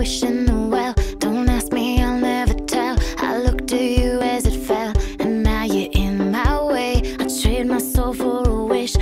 wishing the well. Don't ask me, I'll never tell. I looked to you as it fell, and now you're in my way. I trade my soul for a wish.